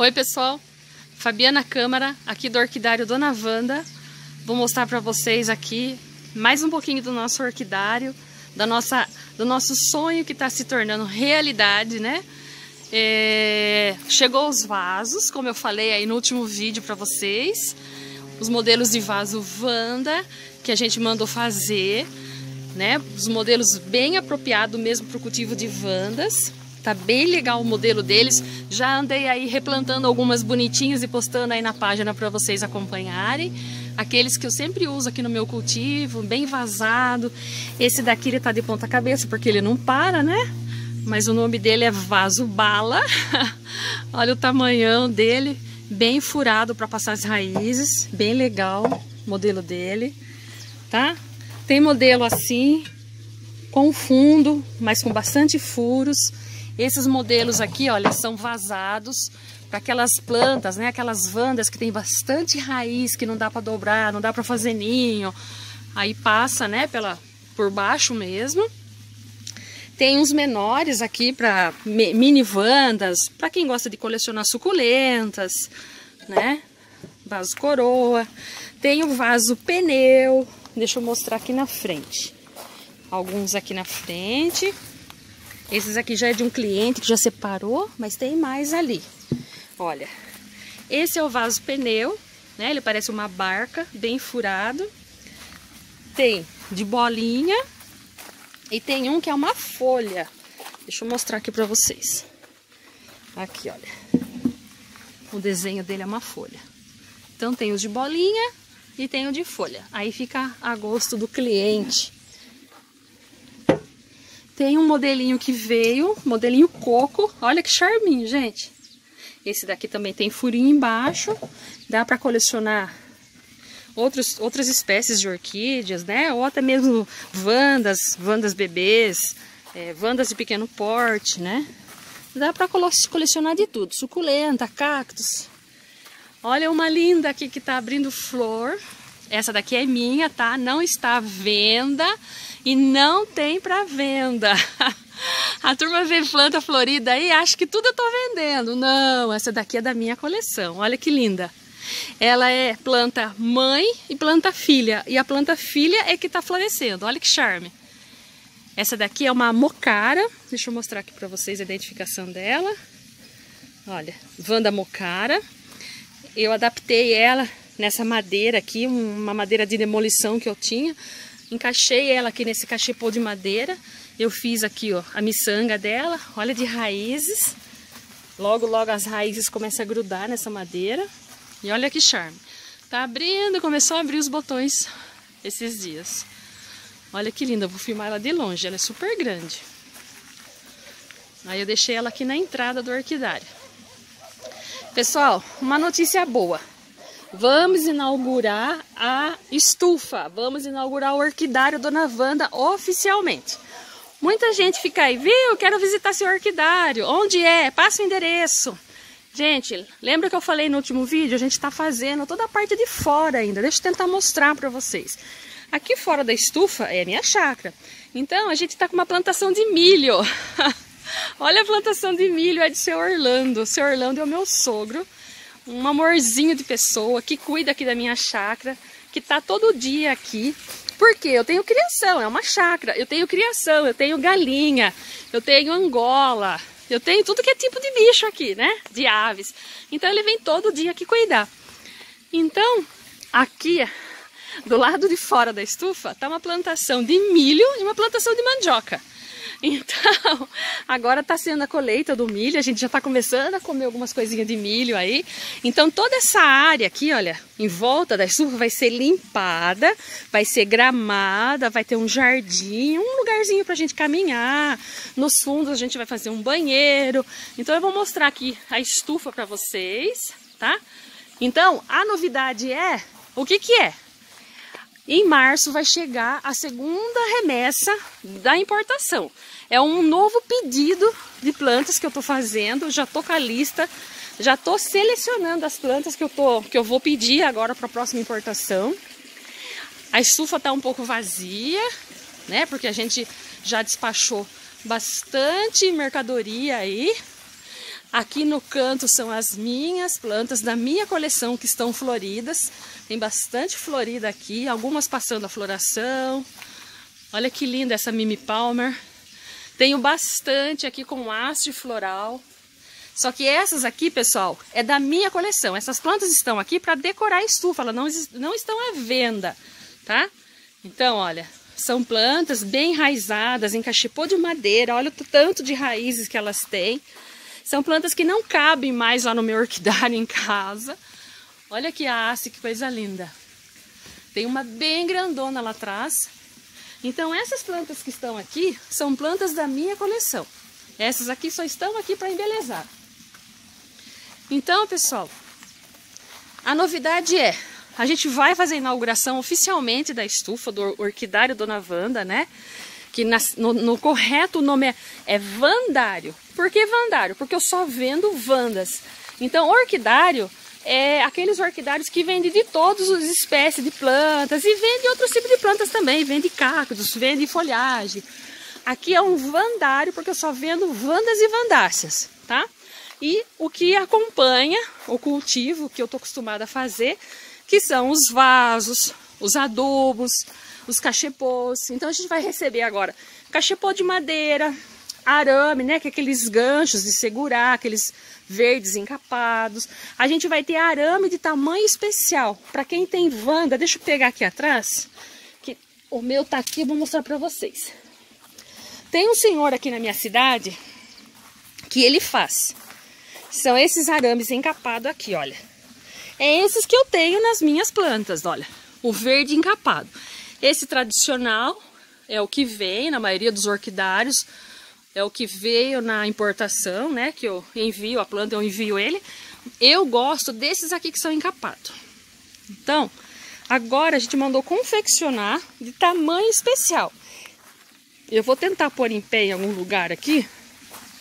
Oi pessoal, Fabiana Câmara, aqui do Orquidário Dona Wanda. Vou mostrar para vocês aqui mais um pouquinho do nosso orquidário, da nossa, do nosso sonho que está se tornando realidade, né? É, chegou os vasos, como eu falei aí no último vídeo para vocês, os modelos de vaso Wanda que a gente mandou fazer, né? Os modelos bem apropriados mesmo para o cultivo de vandas. Tá bem legal o modelo deles. Já andei aí replantando algumas bonitinhas e postando aí na página para vocês acompanharem. Aqueles que eu sempre uso aqui no meu cultivo, bem vazado. Esse daqui ele tá de ponta cabeça porque ele não para, né? Mas o nome dele é vaso bala. Olha o tamanhão dele, bem furado para passar as raízes, bem legal o modelo dele, tá? Tem modelo assim, com fundo, mas com bastante furos. Esses modelos aqui, olha, são vazados para aquelas plantas, né? Aquelas vandas que tem bastante raiz, que não dá para dobrar, não dá para fazer ninho. Aí passa, né, pela, por baixo mesmo. Tem uns menores aqui para mini vandas, para quem gosta de colecionar suculentas, né? Vaso coroa. Tem o vaso pneu. Deixa eu mostrar aqui na frente. Alguns aqui na frente. Esses aqui já é de um cliente que já separou, mas tem mais ali. Olha, esse é o vaso pneu, né? Ele parece uma barca, bem furado. Tem de bolinha e tem um que é uma folha. Deixa eu mostrar aqui pra vocês. Aqui, olha. O desenho dele é uma folha. Então tem os de bolinha e tem o de folha. Aí fica a gosto do cliente. Tem um modelinho que veio, modelinho coco. Olha que charminho, gente. Esse daqui também tem furinho embaixo. Dá para colecionar outros, outras espécies de orquídeas, né? Ou até mesmo vandas, vandas bebês, é, vandas de pequeno porte, né? Dá para colecionar de tudo. Suculenta, cactos. Olha uma linda aqui que tá abrindo flor. Essa daqui é minha, tá? Não está à venda e não tem para venda. A turma vê planta florida e acha que tudo eu tô vendendo. Não, essa daqui é da minha coleção. Olha que linda. Ela é planta mãe e planta filha. E a planta filha é que tá florescendo. Olha que charme. Essa daqui é uma mocara. Deixa eu mostrar aqui para vocês a identificação dela. Olha, Vanda mocara. Eu adaptei ela nessa madeira aqui, uma madeira de demolição que eu tinha. Encaixei ela aqui nesse cachepô de madeira. Eu fiz aqui, ó, a miçanga dela. Olha de raízes. Logo, logo as raízes começam a grudar nessa madeira. E olha que charme. Tá abrindo, começou a abrir os botões esses dias. Olha que linda, vou filmar ela de longe, ela é super grande. Aí eu deixei ela aqui na entrada do orquidário. Pessoal, uma notícia boa. Vamos inaugurar a estufa, vamos inaugurar o orquidário Dona Wanda oficialmente. Muita gente fica aí, viu? Quero visitar seu orquidário. Onde é? Passa o endereço. Gente, lembra que eu falei no último vídeo? A gente está fazendo toda a parte de fora ainda. Deixa eu tentar mostrar para vocês. Aqui fora da estufa é a minha chácara. Então, a gente está com uma plantação de milho. Olha a plantação de milho, é de seu Orlando. O seu Orlando é o meu sogro um amorzinho de pessoa que cuida aqui da minha chácara, que tá todo dia aqui. Porque eu tenho criação, é uma chácara. Eu tenho criação, eu tenho galinha, eu tenho angola, eu tenho tudo que é tipo de bicho aqui, né? De aves. Então ele vem todo dia aqui cuidar. Então, aqui do lado de fora da estufa tá uma plantação de milho e uma plantação de mandioca. Então, agora está sendo a colheita do milho, a gente já está começando a comer algumas coisinhas de milho aí. Então, toda essa área aqui, olha, em volta da estufa vai ser limpada, vai ser gramada, vai ter um jardim, um lugarzinho para a gente caminhar. Nos fundos a gente vai fazer um banheiro. Então, eu vou mostrar aqui a estufa para vocês, tá? Então, a novidade é, o que que é? Em março vai chegar a segunda remessa da importação. É um novo pedido de plantas que eu estou fazendo, já estou com a lista, já estou selecionando as plantas que eu, tô, que eu vou pedir agora para a próxima importação. A estufa está um pouco vazia, né? Porque a gente já despachou bastante mercadoria aí. Aqui no canto são as minhas plantas da minha coleção que estão floridas. Tem bastante florida aqui, algumas passando a floração. Olha que linda essa Mimi Palmer. Tenho bastante aqui com haste floral. Só que essas aqui, pessoal, é da minha coleção. Essas plantas estão aqui para decorar a estufa, elas não, não estão à venda, tá? Então, olha, são plantas bem enraizadas, em cachepô de madeira. Olha o tanto de raízes que elas têm. São plantas que não cabem mais lá no meu orquidário em casa. Olha que haste, que coisa linda. Tem uma bem grandona lá atrás. Então essas plantas que estão aqui são plantas da minha coleção. Essas aqui só estão aqui para embelezar. Então, pessoal, a novidade é, a gente vai fazer a inauguração oficialmente da estufa do Orquidário Dona Wanda, né? Que na, no, no, correto o nome é, é Vandário. Por que Vandário? Porque eu só vendo Vandas. Então, orquidário é aqueles orquidários que vendem de todas as espécies de plantas e vende outros tipos de plantas também, vende cactos, vende folhagem. Aqui é um vandário porque eu só vendo vandas e vandáceas, tá? E o que acompanha o cultivo que eu tô acostumada a fazer, que são os vasos, os adubos, os cachepôs. Então a gente vai receber agora cachepô de madeira, arame, né, que é aqueles ganchos de segurar, aqueles verdes encapados. A gente vai ter arame de tamanho especial. Para quem tem vanda, deixa eu pegar aqui atrás, que o meu tá aqui, vou mostrar para vocês. Tem um senhor aqui na minha cidade que ele faz. São esses arames encapados aqui, olha. É esses que eu tenho nas minhas plantas, olha. O verde encapado. Esse tradicional é o que vem na maioria dos orquidários é o que veio na importação, né? Que eu envio a planta, eu envio ele. Eu gosto desses aqui que são encapados. Então, agora a gente mandou confeccionar de tamanho especial. Eu vou tentar pôr em pé em algum lugar aqui,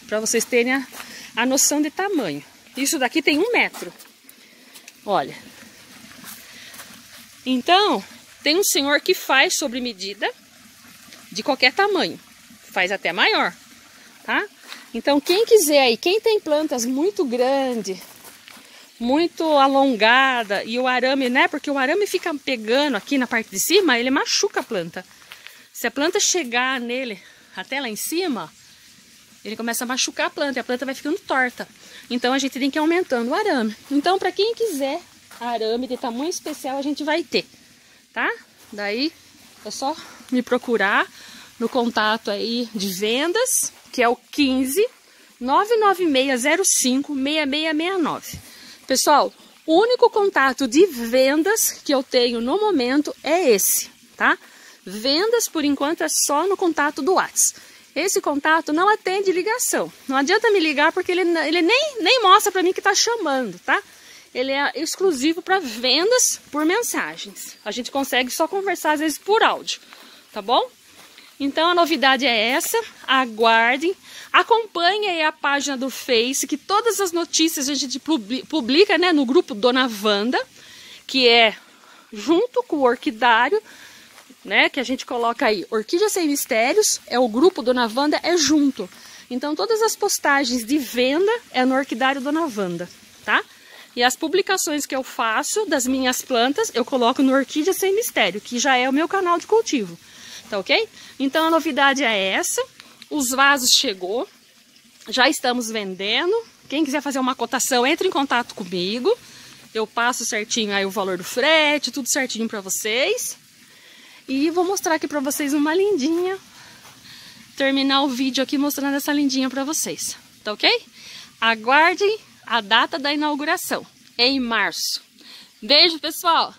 para vocês terem a, a noção de tamanho. Isso daqui tem um metro. Olha. Então, tem um senhor que faz sobre medida de qualquer tamanho. Faz até maior tá? Então quem quiser aí, quem tem plantas muito grandes, muito alongada e o arame, né? Porque o arame fica pegando aqui na parte de cima, ele machuca a planta. Se a planta chegar nele até lá em cima, ele começa a machucar a planta e a planta vai ficando torta. Então a gente tem que ir aumentando o arame. Então para quem quiser arame de tamanho especial, a gente vai ter, tá? Daí é só me procurar no contato aí de vendas que é o 15 99605 6669. Pessoal, o único contato de vendas que eu tenho no momento é esse, tá? Vendas, por enquanto, é só no contato do WhatsApp. Esse contato não atende ligação. Não adianta me ligar porque ele, ele nem, nem mostra para mim que está chamando, tá? Ele é exclusivo para vendas por mensagens. A gente consegue só conversar às vezes por áudio, tá bom? Então a novidade é essa, aguardem, acompanhem aí a página do Face, que todas as notícias a gente publica né, no grupo Dona Wanda, que é junto com o Orquidário, né, que a gente coloca aí, Orquídea Sem Mistérios, é o grupo Dona Wanda, é junto. Então todas as postagens de venda é no Orquidário Dona Wanda, tá? E as publicações que eu faço das minhas plantas, eu coloco no Orquídea Sem Mistério, que já é o meu canal de cultivo. Tá ok? Então a novidade é essa, os vasos chegou, já estamos vendendo, quem quiser fazer uma cotação, entre em contato comigo, eu passo certinho aí o valor do frete, tudo certinho para vocês. E vou mostrar aqui para vocês uma lindinha, terminar o vídeo aqui mostrando essa lindinha para vocês, tá ok? Aguardem a data da inauguração, em março. Beijo, pessoal!